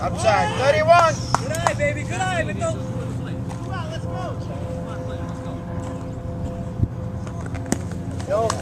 Upside. 31. Good eye, baby. Good eye. But don't. Let's go. Yo.